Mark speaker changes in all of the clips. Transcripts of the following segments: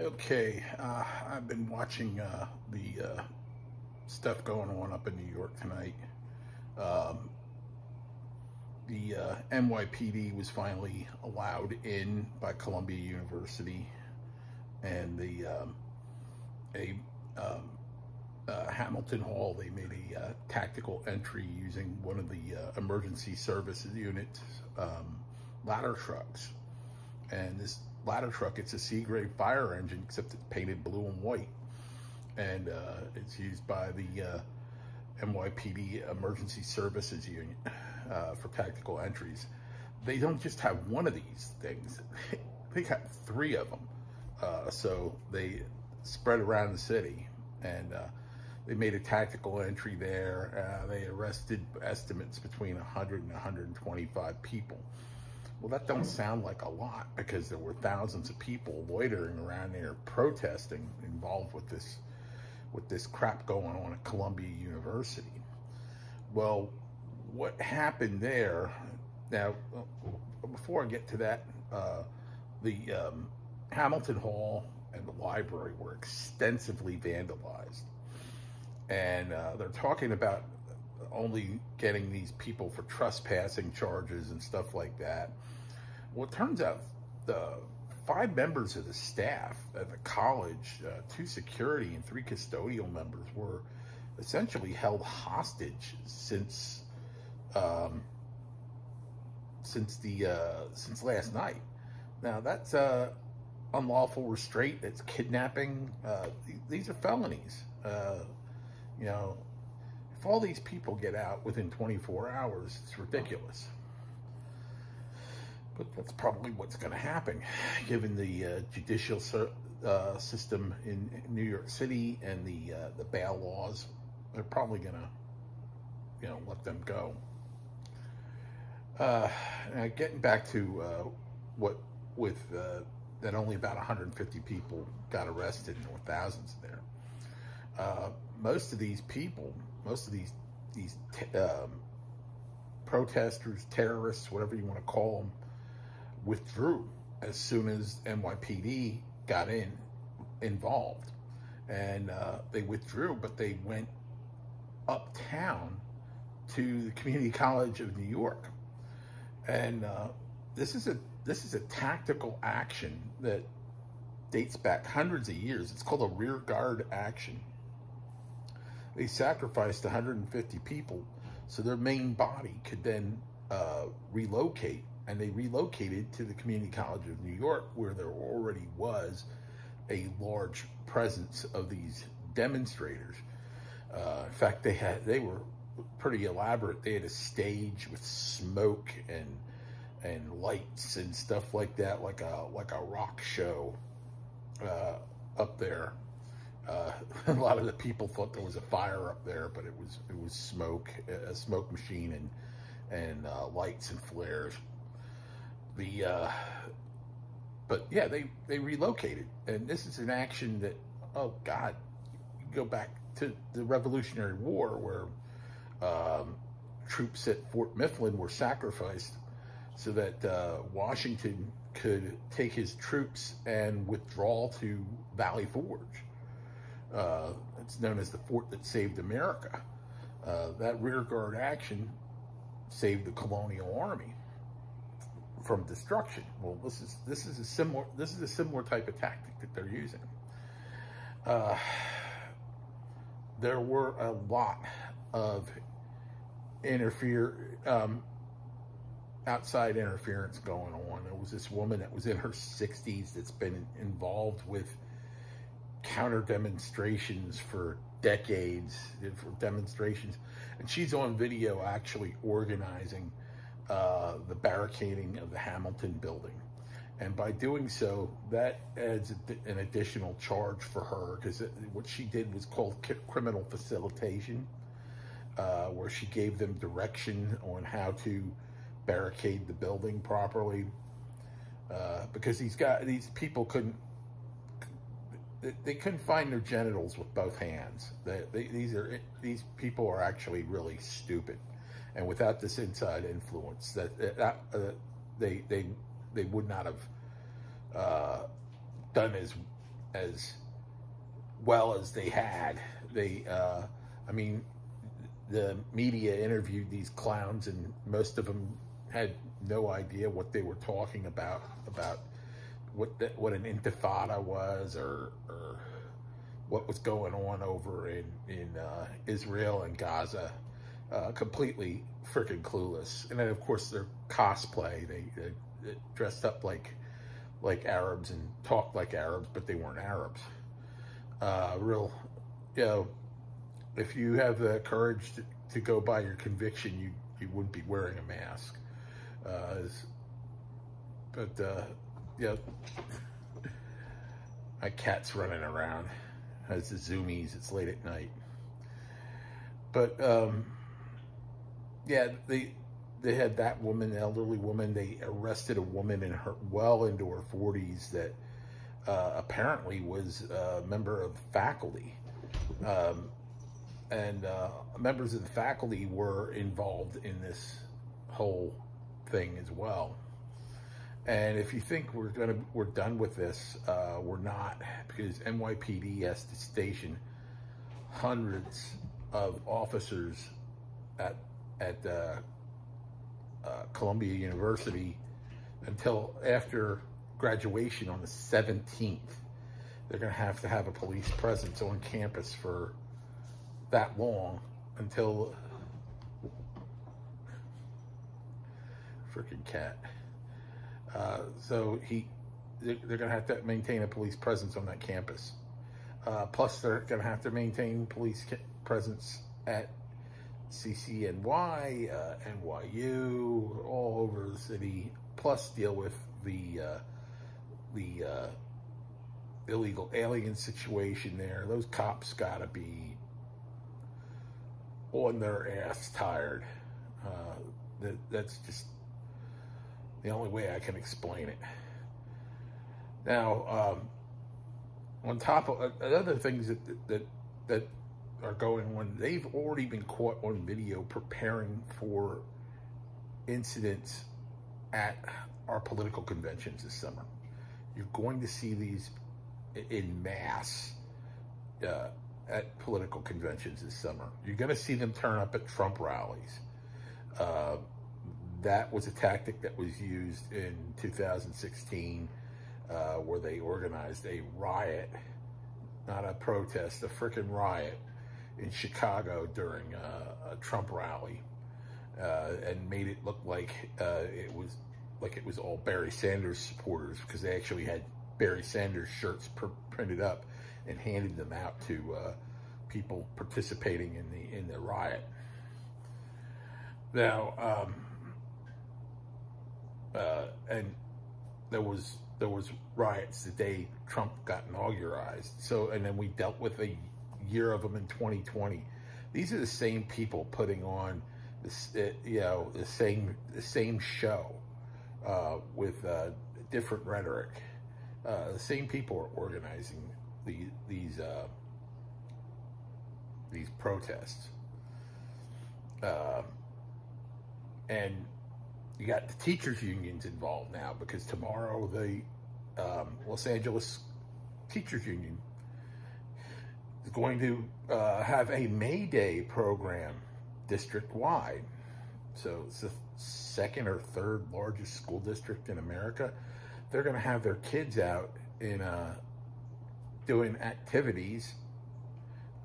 Speaker 1: Okay, uh, I've been watching uh, the uh, stuff going on up in New York tonight. Um, the uh, NYPD was finally allowed in by Columbia University, and the um, a um, uh, Hamilton Hall they made a uh, tactical entry using one of the emergency services unit um, ladder trucks, and this ladder truck. It's a Seagrave fire engine, except it's painted blue and white. And uh, it's used by the uh, NYPD Emergency Services Unit uh, for tactical entries. They don't just have one of these things. they got three of them. Uh, so they spread around the city and uh, they made a tactical entry there. Uh, they arrested estimates between 100 and 125 people. Well, that don't sound like a lot because there were thousands of people loitering around there protesting involved with this with this crap going on at Columbia University. Well, what happened there, now, before I get to that, uh, the um, Hamilton Hall and the library were extensively vandalized. And uh, they're talking about only getting these people for trespassing charges and stuff like that. Well, it turns out the five members of the staff at the college, uh, two security and three custodial members, were essentially held hostage since um, since the uh, since last night. Now that's uh, unlawful restraint. It's kidnapping. Uh, these are felonies. Uh, you know, if all these people get out within 24 hours, it's ridiculous. But that's probably what's going to happen, given the uh, judicial uh, system in, New York City and the uh, the bail laws. They're probably going to, you know, let them go. Uh, getting back to uh, what with uh, that only about 150 people got arrested and there were thousands there. most of these people most of these these um, protesters, terrorists, whatever you want to call them, withdrew as soon as NYPD got in involved, and uh, they withdrew, but they went uptown to the Community College of New York, and uh, this is a this is a tactical action that dates back hundreds of years. It's called a rear guard action they sacrificed 150 people so their main body could then uh, relocate. And they relocated to the Community College of New York, where there already was a large presence of these demonstrators. Uh, in fact, they had they were pretty elaborate. They had a stage with smoke and and lights and stuff like that, like a like a rock show uh, up there. Uh, a lot of the people thought there was a fire up there, but it was it was smoke, a smoke machine, and and uh, lights and flares. The uh, but yeah, they they relocated, and this is an action that oh God, go back to the Revolutionary War where um, troops at Fort Mifflin were sacrificed so that uh, Washington could take his troops and withdraw to Valley Forge. Uh, it's known as the fort that saved America. Uh, that rearguard action saved the colonial army from destruction. Well, this is this is a similar this is a similar type of tactic that they're using. Uh, there were a lot of interfere um, outside interference going on. There was this woman that was in her 60s that's been involved with counter demonstrations for decades for demonstrations. And she's on video actually organizing uh, the barricading of the Hamilton building. And by doing so that adds an additional charge for her because what she did was called criminal facilitation uh, where she gave them direction on how to barricade the building properly. Uh, because these guys these people couldn't they couldn't find their genitals with both hands. They, they, these are these people are actually really stupid, and without this inside influence, that, that uh, they they they would not have uh, done as as well as they had. They, uh, I mean, the media interviewed these clowns, and most of them had no idea what they were talking about about what the, what an intifada was or, or what was going on over in in uh, Israel and Gaza. Uh, completely freaking clueless. And then of course their cosplay. They, they, they, dressed up like like Arabs and talked like Arabs, but they weren't Arabs. Uh, real, you know, if you have the courage to, to go by your conviction, you you wouldn't be wearing a mask. Uh, but yeah, my cat's running around. Has the zoomies. It's late at night. But um, yeah, they they had that woman, elderly woman. They arrested a woman in her well into her forties that uh, apparently was a member of faculty. Um, and uh, members of the faculty were involved in this whole thing as well. And if you think we're gonna we're done with this, uh, we're not because NYPD has to station hundreds of officers at at uh, uh, Columbia University until after graduation on the 17th. They're going to have to have a police presence on campus for that long until freaking cat. Uh, so he, they're, they're going to have to maintain a police presence on that campus. Uh, plus, they're going to have to maintain police presence at CCNY, uh, NYU, all over the city. Plus, deal with the uh, the uh, illegal alien situation there. Those cops got to be on their ass tired. Uh, that, that's just the only way I can explain it. Now, um, on top of uh, other things that that that are going on, they've already been caught on video preparing for incidents at our political conventions this summer. You're going to see these in mass uh, at political conventions this summer. You're going to see them turn up at Trump rallies. Uh, that was a tactic that was used in 2016 uh, where they organized a riot, not a protest, a freaking riot in Chicago during a, a Trump rally uh, and made it look like uh, it was like it was all Barry Sanders supporters because they actually had Barry Sanders shirts pr printed up and handed them out to uh, people participating in the in the riot. Now, um, uh, and there was there was riots the day Trump got inaugurated. So, and then we dealt with a year of them in 2020. These are the same people putting on this, uh, you know, the same the same show uh, with uh, different rhetoric. Uh, the same people are organizing the, these uh, these protests, uh, and you got the teachers unions involved now because tomorrow the um, Los Angeles Teachers Union is going to uh, have a May Day program district wide. So it's the second or third largest school district in America. They're going to have their kids out in uh, doing activities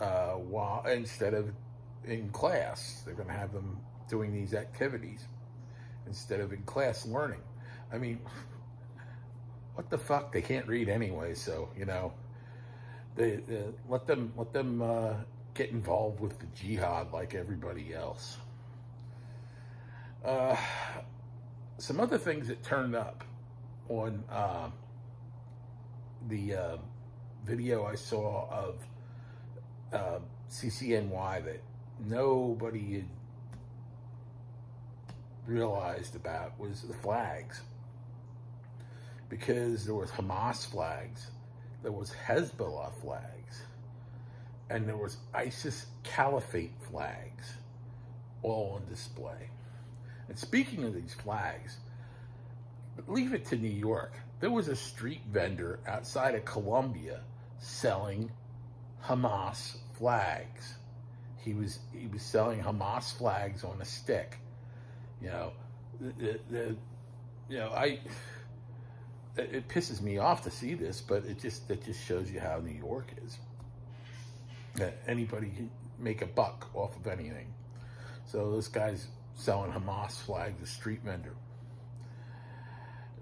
Speaker 1: uh, while instead of in class. They're going to have them doing these activities instead of in class learning. I mean, what the fuck? They can't read anyway, so you know they, they let them let them uh, get involved with the jihad like everybody else. Uh, some other things that turned up on uh, the uh, video I saw of uh, CCNY that nobody had realized about was the flags. Because there was Hamas flags there was Hezbollah flags, and there was ISIS Caliphate flags all on display. And speaking of these flags, leave it to New York. There was a street vendor outside of Columbia selling Hamas flags. He was he was selling Hamas flags on a stick. You know, the, the you know I it pisses me off to see this, but it just it just shows you how New York is. That anybody can make a buck off of anything. So this guy's selling Hamas flags, a street vendor.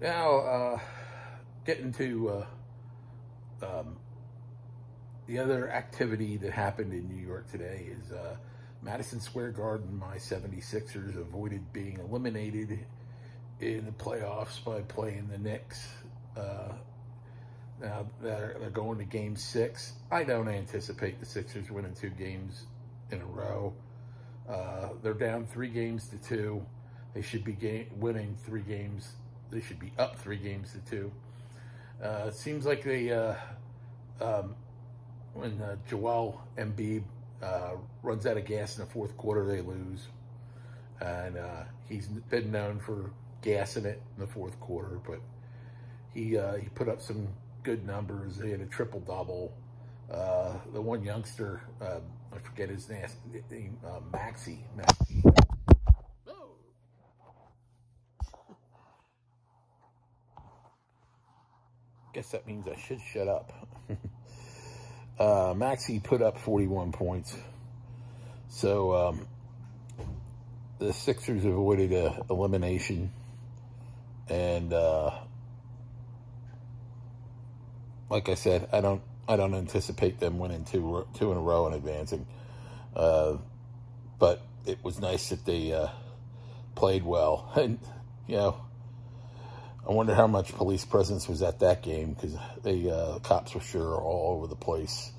Speaker 1: Now, uh, getting to uh, um, the other activity that happened in New York today is uh, Madison Square Garden, my 76ers avoided being eliminated in the playoffs by playing the Knicks. Uh, now they're, they're going to game six. I don't anticipate the Sixers winning two games in a row. Uh, they're down three games to two. They should be game, winning three games. They should be up three games to two. Uh, it seems like they, uh, um, when uh, Joel Embiid uh, runs out of gas in the fourth quarter, they lose. And uh, he's been known for gassing it in the fourth quarter, but he uh, he put up some good numbers. He had a triple double. Uh, the one youngster, uh, I forget his name, uh, Maxey. Maxey. Guess that means I should shut up. uh, Maxey put up 41 points. So um, the Sixers avoided a elimination. And uh, like I said, I don't I don't anticipate them winning two two in a row and advancing. Uh, but it was nice that they uh, played well, and you know, I wonder how much police presence was at that game because the uh, cops were sure all over the place.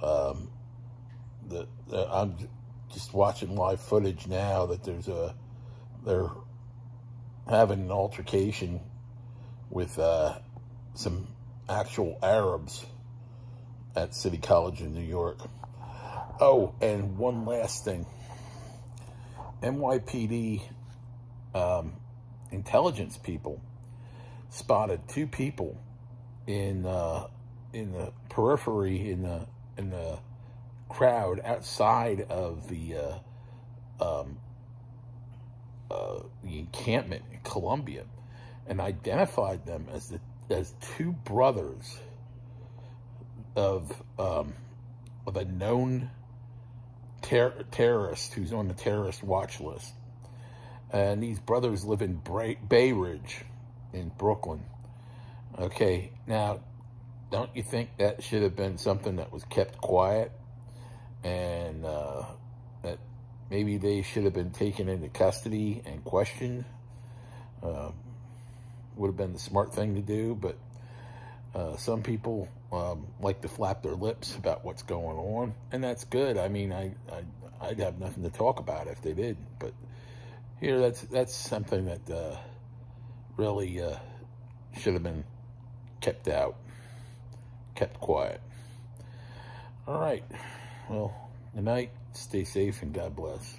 Speaker 1: Um, the, the, I'm just watching live footage now that there's a they're having an altercation with uh, some actual Arabs at City College in New York. Oh, and one last thing. NYPD um, intelligence people spotted two people in uh, in the periphery in the in the crowd outside of the uh, um, uh, the encampment in Columbia and identified them as the as two brothers of um, of a known ter terrorist who's on the terrorist watch list. And these brothers live in Bray, Bay Ridge in Brooklyn. Okay, now, don't you think that should have been something that was kept quiet? And uh, that maybe they should have been taken into custody and questioned? Uh, would have been the smart thing to do, but uh, some people um, like to flap their lips about what's going on, and that's good. I mean, I, I would have nothing to talk about if they did, but here that's that's something that uh, really uh, should have been kept out, kept quiet. All right, well, good night. Stay safe and God bless.